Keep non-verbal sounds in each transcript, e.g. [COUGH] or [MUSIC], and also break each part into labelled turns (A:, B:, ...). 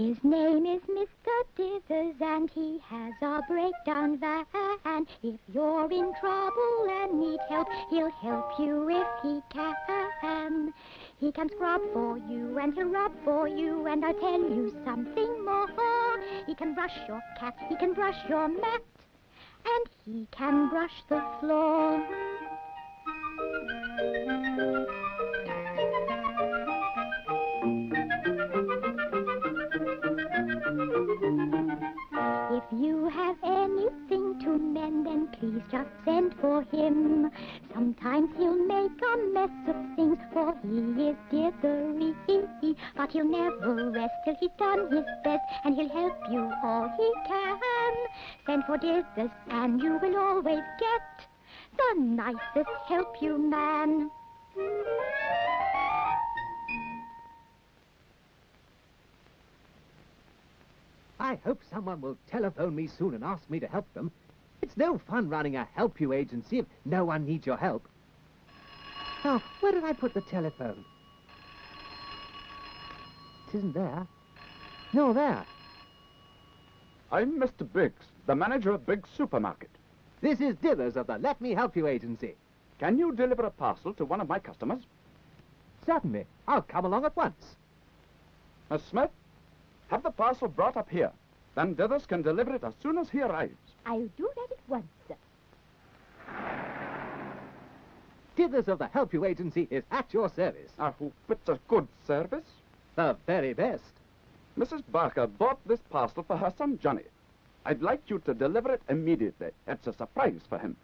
A: His name is Mr. Dithers and he has a breakdown van. If you're in trouble and need help, he'll help you if he can. He can scrub for you and he'll rub for you and I'll tell you something more. He can brush your cat, he can brush your mat, and he can brush the floor. Him. Sometimes he'll make a mess of things, for he is dithery. But he'll never rest till he's done his best, and he'll help you all he can. Send for Dithers, and you will always get the nicest help you man.
B: I hope someone will telephone me soon and ask me to help them. It's no fun running a help you agency if no one needs your help. Now, where did I put the telephone? It isn't there. No, there.
C: I'm Mr. Biggs, the manager of Biggs Supermarket.
B: This is Dithers of the Let Me Help You agency.
C: Can you deliver a parcel to one of my customers?
B: Certainly. I'll come along at once.
C: Miss Smith, have the parcel brought up here. Then Dithers can deliver it as soon as he arrives.
A: I'll do that at once, sir.
B: Dithers of the Help You agency is at your service.
C: I hope it's a good service.
B: The very best.
C: Mrs. Barker bought this parcel for her son Johnny. I'd like you to deliver it immediately. It's a surprise for him.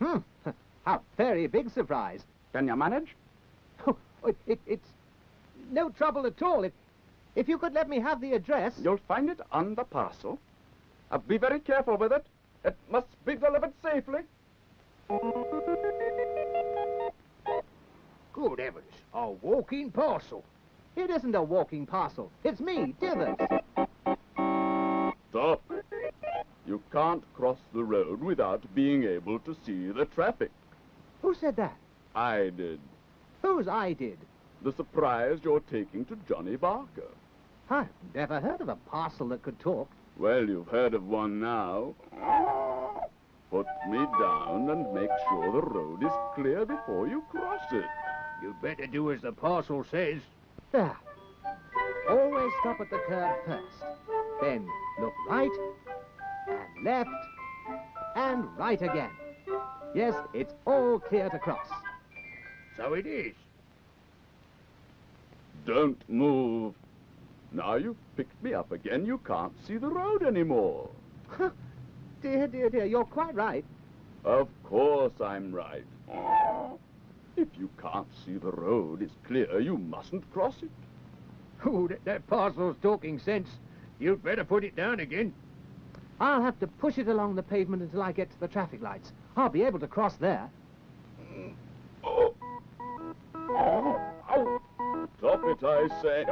B: Hmm. [LAUGHS] A very big surprise.
C: Can you manage? [LAUGHS]
B: Oh, it, it, it's no trouble at all. If, if you could let me have the address.
C: You'll find it on the parcel. Uh, be very careful with it. It must be delivered safely.
B: Good heavens, a walking parcel. It isn't a walking parcel. It's me, Dithers.
C: Stop. You can't cross the road without being able to see the traffic.
B: Who said that?
C: I did.
B: Whose I did?
C: The surprise you're taking to Johnny Barker.
B: I've never heard of a parcel that could talk.
C: Well, you've heard of one now. Put me down and make sure the road is clear before you cross it.
B: You'd better do as the parcel says. There. Always stop at the curb first. Then look right and left and right again. Yes, it's all clear to cross. So it is.
C: Don't move. Now you've picked me up again, you can't see the road anymore.
B: dear, dear, dear, you're quite right.
C: Of course I'm right. If you can't see the road is clear, you mustn't cross it.
B: Oh, that, that parcel's talking sense. You'd better put it down again. I'll have to push it along the pavement until I get to the traffic lights. I'll be able to cross there.
C: Oh. Oh. Oh. Stop it, I say.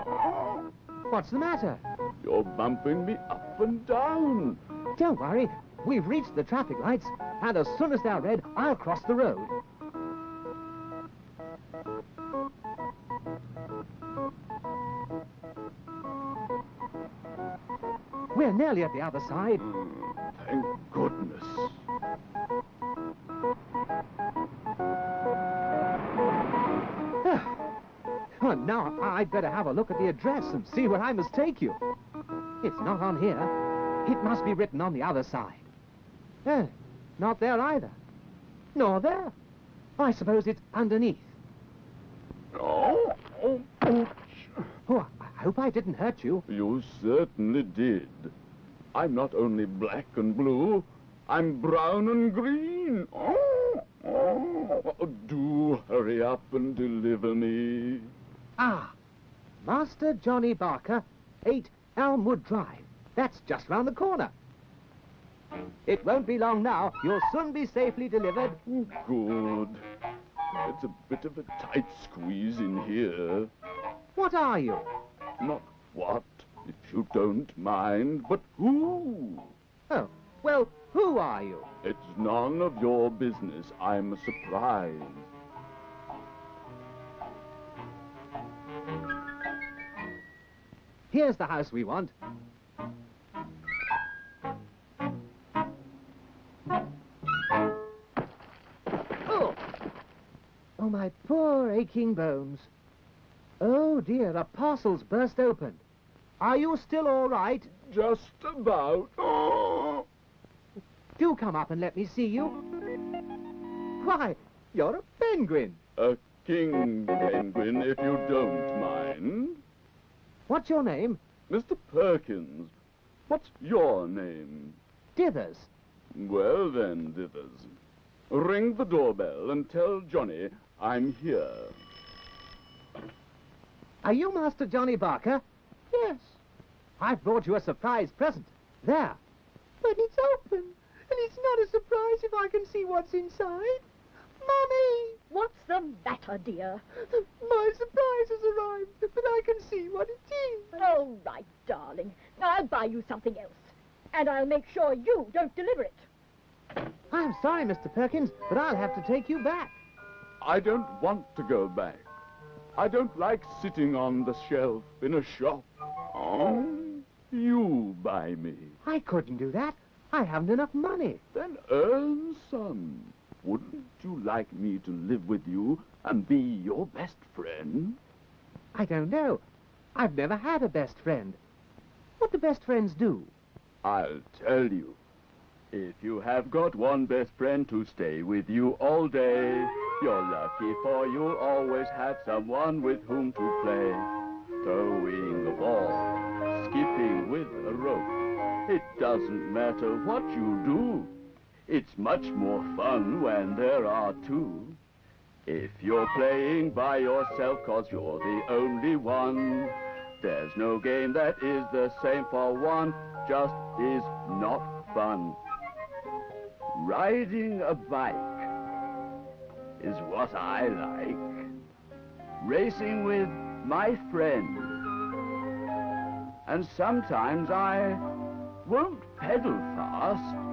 B: What's the matter?
C: You're bumping me up and down.
B: Don't worry. We've reached the traffic lights, and as soon as they're red, I'll cross the road. We're nearly at the other side.
C: Mm, thank goodness.
B: Now I'd better have a look at the address and see where I must take you. It's not on here. It must be written on the other side. Eh, not there either. Nor there. I suppose it's underneath.
C: Oh, oh.
B: Oh, I hope I didn't hurt you.
C: You certainly did. I'm not only black and blue, I'm brown and green. Oh, oh, do hurry up and deliver me.
B: Ah, Master Johnny Barker, 8 Elmwood Drive. That's just round the corner. It won't be long now. You'll soon be safely delivered.
C: Good. It's a bit of a tight squeeze in here.
B: What are you?
C: Not what, if you don't mind, but who?
B: Oh, well, who are you?
C: It's none of your business. I'm surprised.
B: Here's the house we want. Oh! Oh, my poor aching bones. Oh, dear, the parcel's burst open. Are you still all right?
C: Just about. Oh.
B: Do come up and let me see you. Why, you're a penguin.
C: A king penguin, if you don't mind.
B: What's your name?
C: Mr. Perkins, what's your name?
B: Dithers.
C: Well then, Dithers, ring the doorbell and tell Johnny I'm here.
B: Are you Master Johnny Barker?
D: Yes,
B: I've brought you a surprise present. There.
D: but it's open, and it's not a surprise if I can see what's inside. Mummy,
E: What's the matter, dear?
D: My surprise has arrived, but I can see what it is.
E: Oh, All right, darling. I'll buy you something else. And I'll make sure you don't deliver it.
B: I'm sorry, Mr. Perkins, but I'll have to take you back.
C: I don't want to go back. I don't like sitting on the shelf in a shop. Oh, you buy me.
B: I couldn't do that. I haven't enough money.
C: Then earn some. Wouldn't you like me to live with you and be your best friend?
B: I don't know. I've never had a best friend. What do best friends do?
C: I'll tell you. If you have got one best friend to stay with you all day, you're lucky for you'll always have someone with whom to play. Throwing a ball, skipping with a rope. It doesn't matter what you do. It's much more fun when there are two. If you're playing by yourself cause you're the only one, there's no game that is the same for one, just is not fun. Riding a bike is what I like. Racing with my friend. And sometimes I won't pedal fast,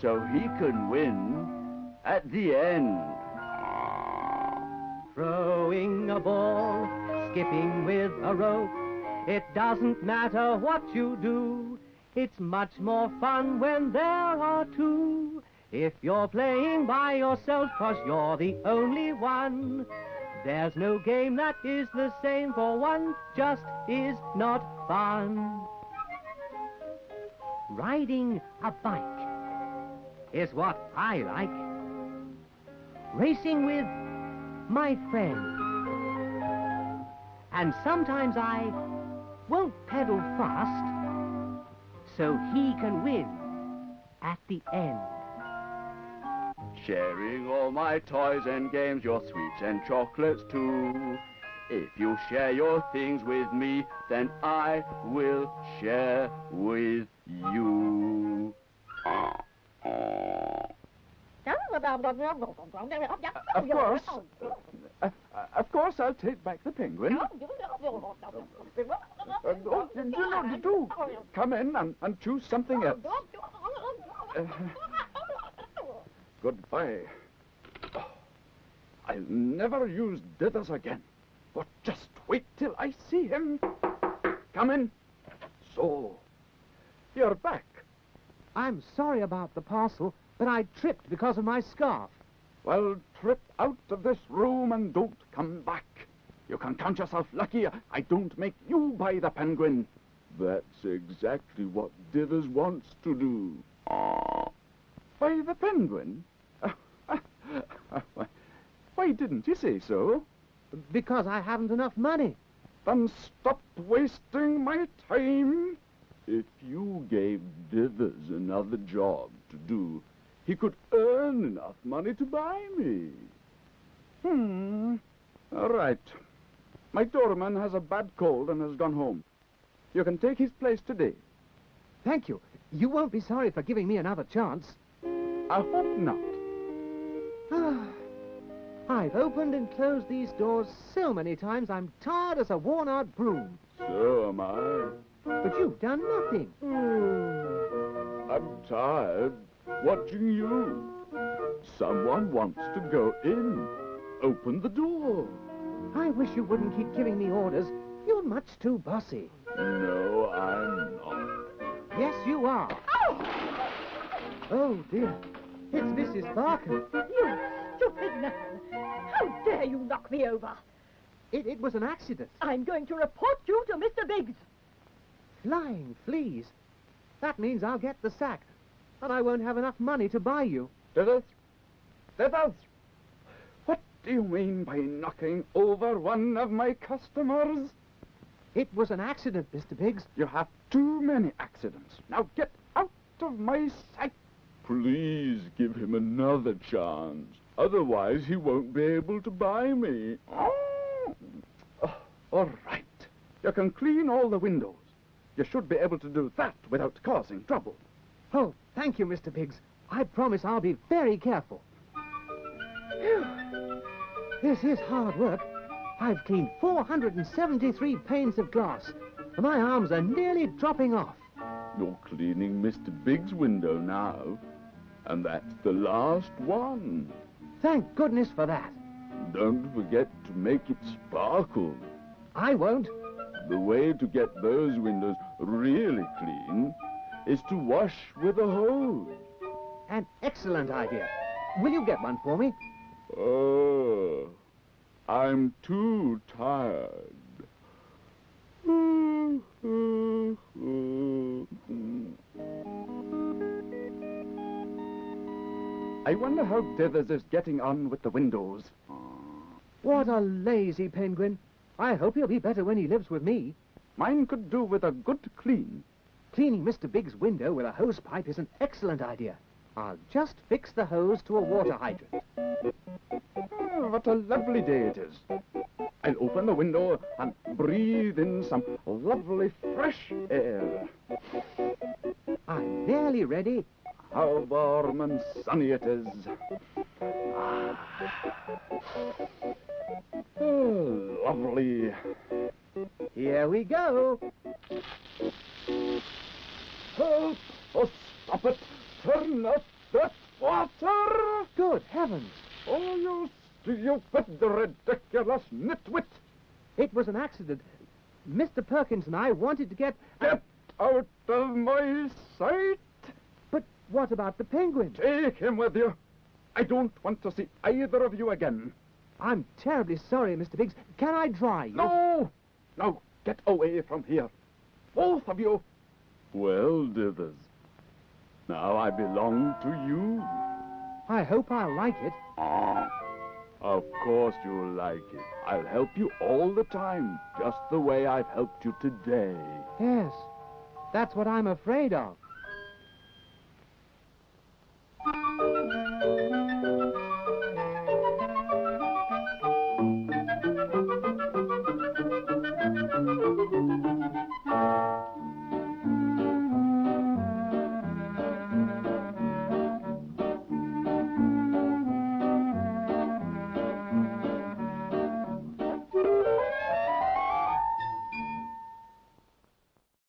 C: so he can win at the end.
B: Throwing a ball, skipping with a rope. It doesn't matter what you do. It's much more fun when there are two. If you're playing by yourself, cause you're the only one. There's no game that is the same for one, just is not fun. Riding a bike is what I like. Racing with my friend. And sometimes I won't pedal fast so he can win at the end.
C: Sharing all my toys and games, your sweets and chocolates too. If you share your things with me, then I will share with you.
D: Of course. Uh, of course, I'll take back the penguin. Uh, oh, do, do, do. Come in and, and choose something else. Uh, goodbye. Oh, I'll never use dithers again. But just wait till I see him. Come in. So, you're back.
B: I'm sorry about the parcel, but I tripped because of my scarf.
D: Well, trip out of this room and don't come back. You can count yourself lucky I don't make you buy the penguin.
C: That's exactly what Dithers wants to do.
D: Ah, buy the penguin? [LAUGHS] Why didn't you say so?
B: Because I haven't enough money.
D: Then stop wasting my time.
C: If you gave Dithers another job to do, he could earn enough money to buy me.
D: Hmm. All right. My doorman has a bad cold and has gone home. You can take his place today.
B: Thank you. You won't be sorry for giving me another chance.
D: I hope not.
B: I've opened and closed these doors so many times I'm tired as a worn-out broom.
C: So am I.
B: But you've done nothing.
C: I'm tired watching you. Someone wants to go in. Open the door.
B: I wish you wouldn't keep giving me orders. You're much too bossy.
C: No, I'm not.
B: Yes, you are.
E: Oh!
B: Oh, dear. It's Mrs. Barker.
E: You stupid man! How dare you knock me over?
B: It, it was an accident.
E: I'm going to report you to Mr. Biggs.
B: Flying fleas. That means I'll get the sack. And I won't have enough money to buy you.
D: Dithers? Dithers? What do you mean by knocking over one of my customers?
B: It was an accident, Mr. Biggs.
D: You have too many accidents. Now get out of my sight.
C: Please give him another chance. Otherwise, he won't be able to buy me.
D: Oh. Oh, all right. You can clean all the windows. You should be able to do that without causing trouble.
B: Oh, thank you, Mr. Biggs. I promise I'll be very careful. Phew. This is hard work. I've cleaned 473 panes of glass, and my arms are nearly dropping off.
C: You're cleaning Mr. Biggs' window now. And that's the last one.
B: Thank goodness for that.
C: Don't forget to make it sparkle.
B: I won't.
C: The way to get those windows really clean is to wash with a hose.
B: An excellent idea. Will you get one for me?
C: Oh, I'm too tired.
D: I wonder how Dithers is getting on with the windows.
B: What a lazy penguin. I hope he'll be better when he lives with me.
D: Mine could do with a good clean.
B: Cleaning Mr. Biggs' window with a hose pipe is an excellent idea. I'll just fix the hose to a water hydrant.
D: Oh, what a lovely day it is. I'll open the window and breathe in some lovely fresh air.
B: I'm nearly ready.
D: How warm and sunny it is. Ah. Oh, lovely.
B: Here we go.
D: Help! Oh, stop it! Turn off that water!
B: Good heavens.
D: Oh, you stupid, ridiculous nitwit!
B: It was an accident. Mr. Perkins and I wanted to get...
D: Get out of my sight!
B: But what about the penguin?
D: Take him with you. I don't want to see either of you again.
B: I'm terribly sorry, Mr. Biggs. Can I dry you?
D: No! No, get away from here. Both of you.
C: Well, Dithers, now I belong to you.
B: I hope I'll like it.
C: Ah, of course you'll like it. I'll help you all the time, just the way I've helped you today.
B: Yes, that's what I'm afraid of.